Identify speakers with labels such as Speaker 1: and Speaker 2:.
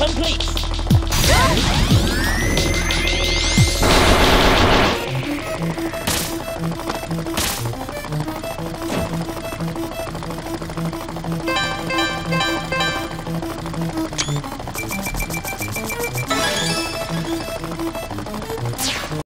Speaker 1: complete.